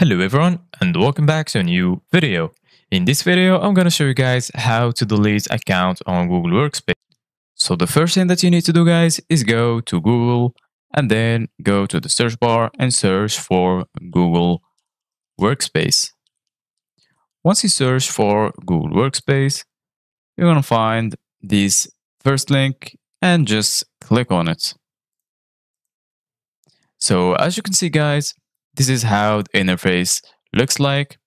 Hello everyone and welcome back to a new video. In this video, I'm gonna show you guys how to delete account on Google Workspace. So the first thing that you need to do guys is go to Google and then go to the search bar and search for Google Workspace. Once you search for Google Workspace, you're gonna find this first link and just click on it. So as you can see guys, this is how the interface looks like.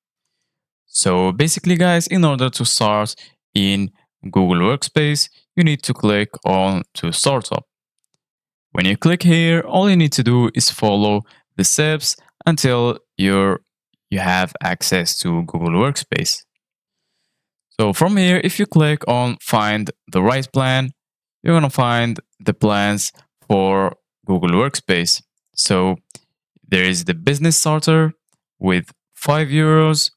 So basically guys, in order to start in Google Workspace, you need to click on to start up. When you click here, all you need to do is follow the steps until you're, you have access to Google Workspace. So from here, if you click on find the right plan, you're going to find the plans for Google Workspace. So there is the business starter with 5 euros,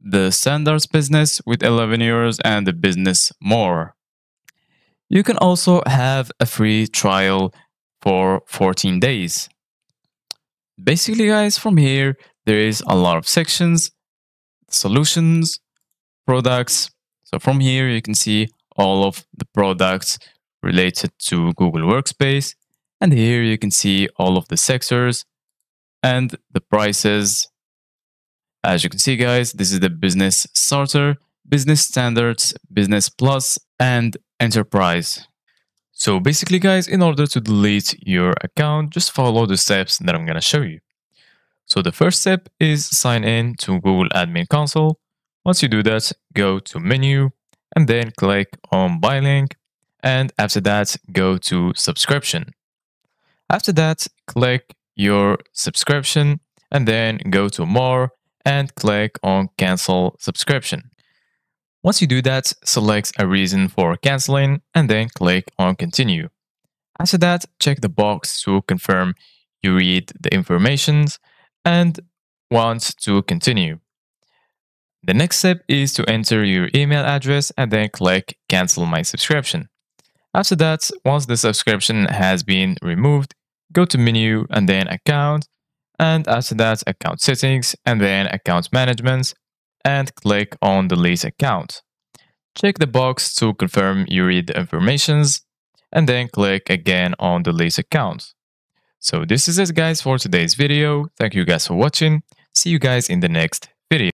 the standards business with 11 euros, and the business more. You can also have a free trial for 14 days. Basically, guys, from here, there is a lot of sections, solutions, products. So from here, you can see all of the products related to Google Workspace. And here you can see all of the sectors and the prices. As you can see, guys, this is the business starter, business standards, business plus, and enterprise. So basically, guys, in order to delete your account, just follow the steps that I'm going to show you. So the first step is sign in to Google Admin Console. Once you do that, go to menu and then click on Billing. And after that, go to subscription. After that, click your subscription and then go to more and click on cancel subscription. Once you do that, select a reason for canceling and then click on continue. After that, check the box to confirm you read the informations and want to continue. The next step is to enter your email address and then click cancel my subscription. After that, once the subscription has been removed, go to menu and then account and after that account settings and then account management and click on the delete account. Check the box to confirm you read the informations and then click again on the delete account. So this is it guys for today's video. Thank you guys for watching. See you guys in the next video.